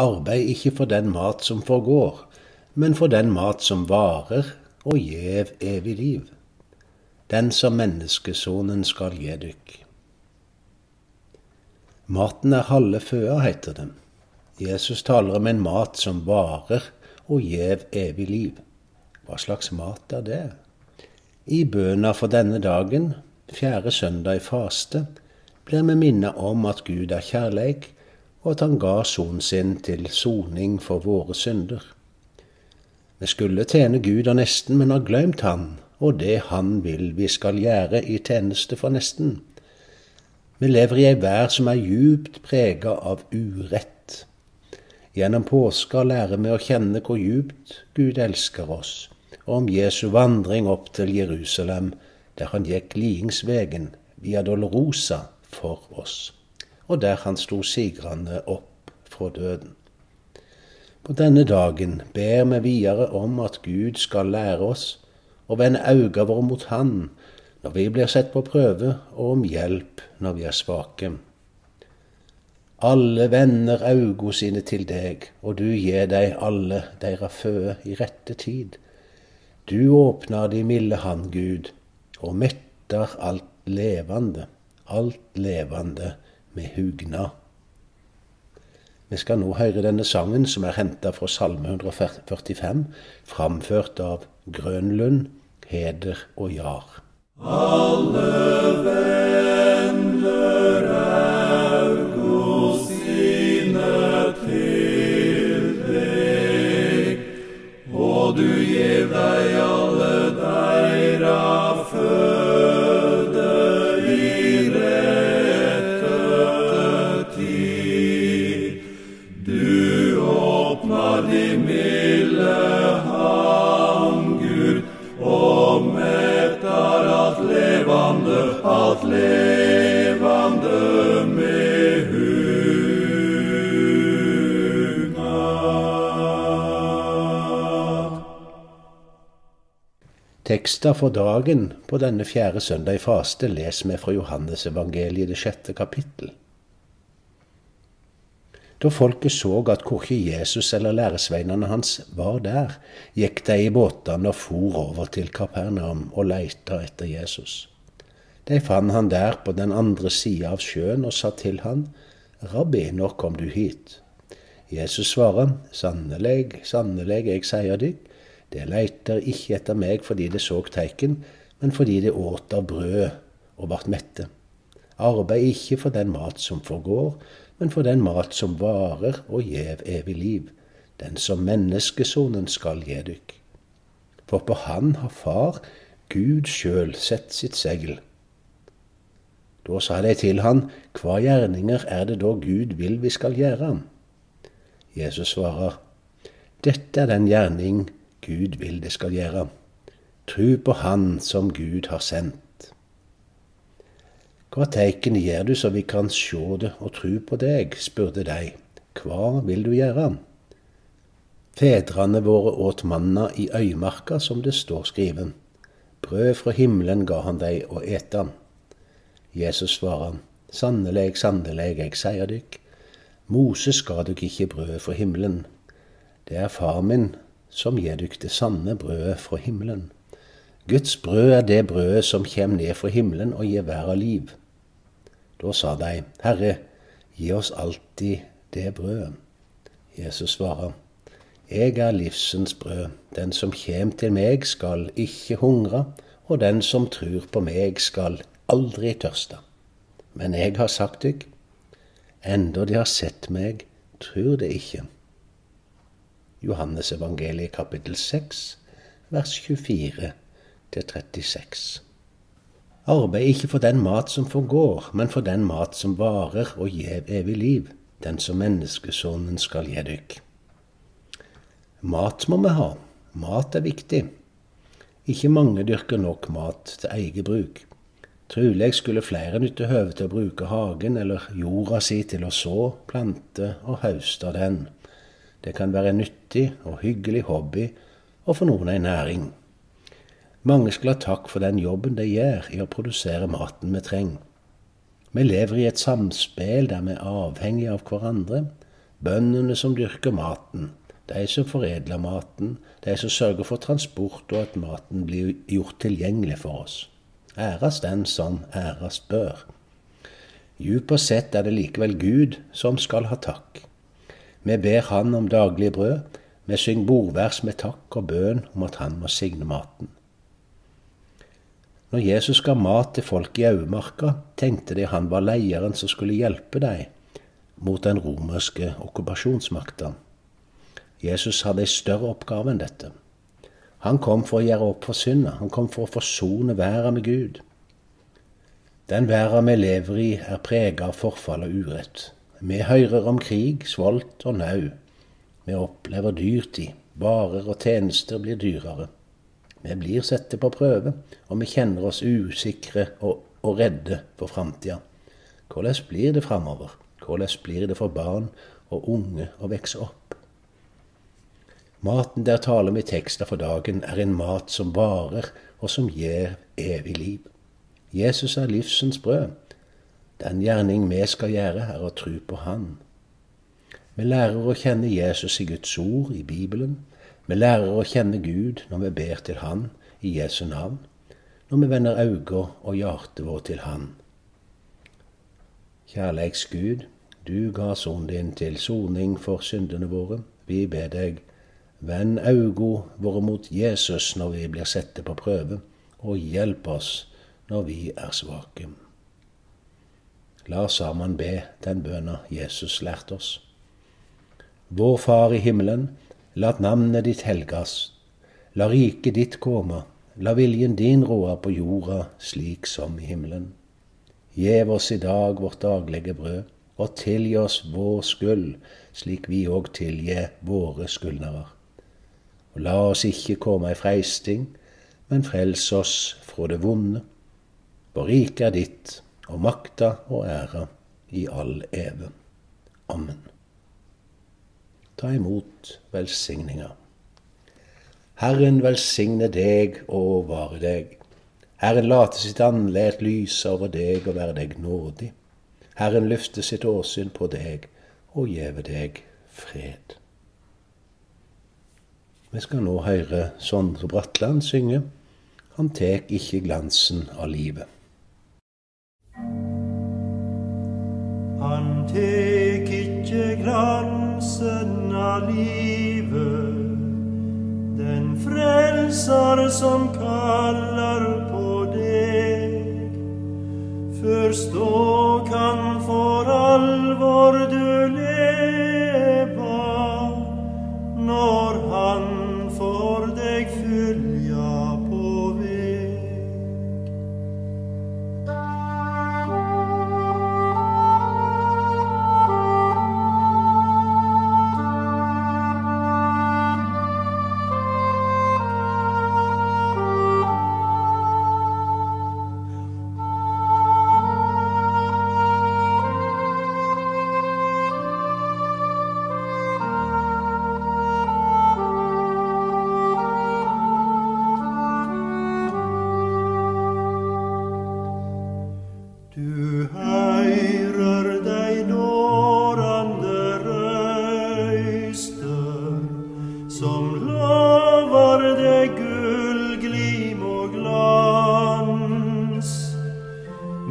Arbeid ikke for den mat som forgår, men for den mat som varer og gjev evig liv, den som menneskesonen skal gi dykk. Maten er halve føa, heter det. Jesus taler om en mat som varer og gjev evig liv. Hva slags mat er det? I bøna for denne dagen, fjerde søndag i faste, blir vi minnet om at Gud er kjærleik, og at han ga sonen sin til soning for våre synder. Vi skulle tjene Gud og nesten, men har glemt Han og det Han vil vi skal gjøre i tjeneste for nesten. Vi lever i ei vær som er djupt prega av urett. Gjennom påska lærer vi å kjenne hvor djupt Gud elsker oss, og om Jesu vandring opp til Jerusalem, der han gikk liingsvegen via Dolorosa for oss, og der han sto sigrende opp fra døden. På denne dagen ber vi videre om at Gud skal lære oss å vende øynene våre mot Han når vi blir sett på prøve, og om hjelp når vi er svake. Alle vender augo sine til deg, og du gir deg alle deira føde i rette tid. Du åpner de milde hand, Gud, og metter alt levende, alt levende med hugnad. Vi skal nå høre denne sangen, som er henta fra Salme 145, framført av Grønlund, Heder og Jar. Alle vender augo sine til deg, og du gjev deg alle Tekster for dagen på denne fjerde søndag i faste leser vi fra Johannes evangeliet det sjette kapittel. Da folket så at korkje Jesus eller læresveinene hans var der, gikk de i båtene og for over til Kapernaum og leita etter Jesus. De fant han der på den andre sida av sjøen og sa til han, Rabbi, når kom du hit? Jesus svarer, Sannelig, sannelig, jeg sier dykk, det leiter ikke etter meg fordi det så teiken, men fordi det åt av brød og vart mette. Arbeid ikke for den mat som forgår, men for den mat som varer og gjev evig liv, den som menneskesonen skal gje dykk. For på Han har Far, Gud sjøl, sett sitt segl. Da sa de til han, Hva gjerninger er det da Gud vil vi skal gjøre? Jesus svarer, Dette er den gjerning Gud vil det skal gjøre. Tru på Han som Gud har sendt. Hva teiken gjør du så vi kan sjå det og tru på deg? spurte de. Hva vil du gjøre? Fedrene våre åt manna i øymarka, som det står skriven. Brød fra himmelen ga han dei å ete. Jesus svarer, Sannelig, sannelig, jeg sier dykk, Moses ga dykk ikke brød fra himmelen. Det er far min som gir dykk det sanne brødet fra himmelen. Guds brød er det brødet som kjem ned fra himmelen og gir vær liv. Da sa de, Herre, gi oss alltid det brødet. Jesus svarer, Jeg er livsens brød. Den som kjem til meg, skal ikke hungre, og den som trur på meg, skal aldri tørste. Men jeg har sagt dykk, enda de har sett meg, trur det ikke. Johannes evangeliet kapittel 6, vers 24-36. Arbeid ikke for den mat som forgår, men for den mat som varer og gjev evig liv, den som menneskesonen skal gi dykk. Mat må vi ha. Mat er viktig. Ikke mange dyrker nok mat til eget bruk. Trolig skulle flere nytte høve til å bruke hagen eller jorda si til å så, plante og høste den. Det kan være en nyttig og hyggelig hobby, og for noen ei næring. Mange skal ha takk for den jobben de gjør i å produsere maten vi trenger. Vi lever i et samspill der vi er avhengige av hverandre. bøndene som dyrker maten, de som foredler maten, de som sørger for transport og at maten blir gjort tilgjengelig for oss. Æres den som æres bør. Djupest sett er det likevel Gud som skal ha takk. Vi ber Han om daglig brød, vi synger bordvers med takk og bønn om at Han må signe maten. Når Jesus ga mat til folk i Aumarka, tenkte de han var leieren som skulle hjelpe dem mot den romerske okkupasjonsmakta. Jesus hadde ei større oppgave enn dette. Han kom for å gjøre opp for synda. Han kom for å forsone verden med Gud. Den verden vi lever i, er preget av forfall og urett. Vi hører om krig, svolt og nau. Vi opplever dyrtid. Varer og tjenester blir dyrere. Vi blir satt på prøve, og vi kjenner oss usikre og, og redde for framtida. Hvordan blir det framover? Hvordan blir det for barn og unge å vokse opp? Maten der taler vi tekster for dagen, er en mat som varer, og som gir evig liv. Jesus er livsens brød. Den gjerning vi skal gjøre, er å tro på Han. Vi lærer å kjenne Jesus i Guds ord, i Bibelen. Vi lærer å kjenne Gud når vi ber til Han i Jesu navn, når vi vender øynene og hjertet vårt til Han. Kjærleiks Gud, du ga sonen din til soning for syndene våre. Vi ber deg, Vend øynene våre mot Jesus når vi blir sette på prøve, og hjelp oss når vi er svake. La oss sammen be den bønna Jesus lærte oss. Vår Far i himmelen, la navnet ditt helgas. La riket ditt komme. La viljen din råde på jorda slik som i himmelen. Gjev oss i dag vårt daglige brød, og tilgi oss vår skyld, slik vi òg tilgir våre skyldnere og la oss ikke komme i freisting, men frels oss fra det vonde. For riket er ditt, og makta og æra i all eve. Amen. Ta imot velsigninga. Herren velsigne deg og vare deg. Herren late sitt andlet lyse over deg og være deg nådig. Herren løfte sitt åsyn på deg og gjeve deg fred. Vi skal nå høre Sondre Bratland synge 'Han tek ikke glansen av livet'. Han tek ikke glansen av livet, den frelser som kaller på deg. Først da kan for alvor du leva, når han Du høyrer dei dårande røyster som lovar deg gull, glim og glans.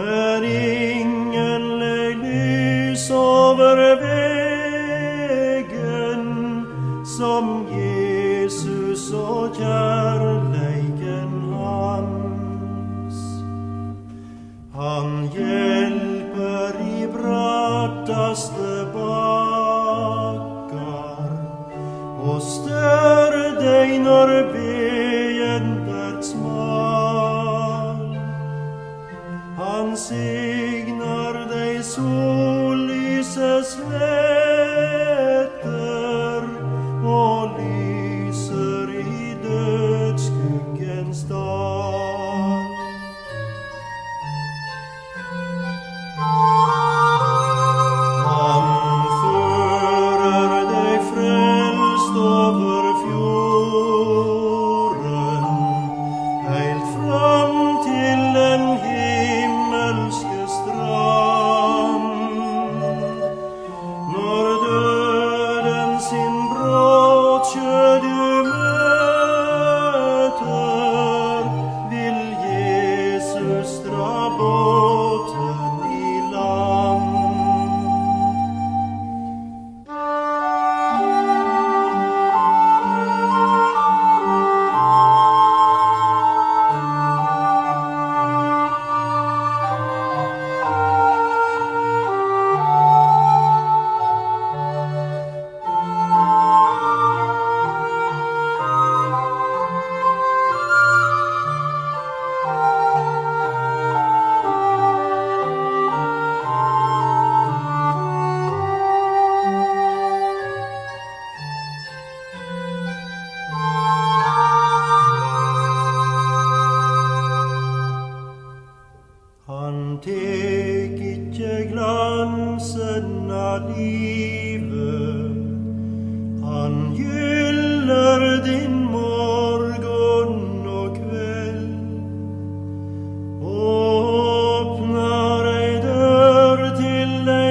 Men ingen legg lys over vegen som Jesus og kjærleiken hans. Angel per i brattas de bakkar, Oster dig när per smal. Han signar dei solis es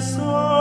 So.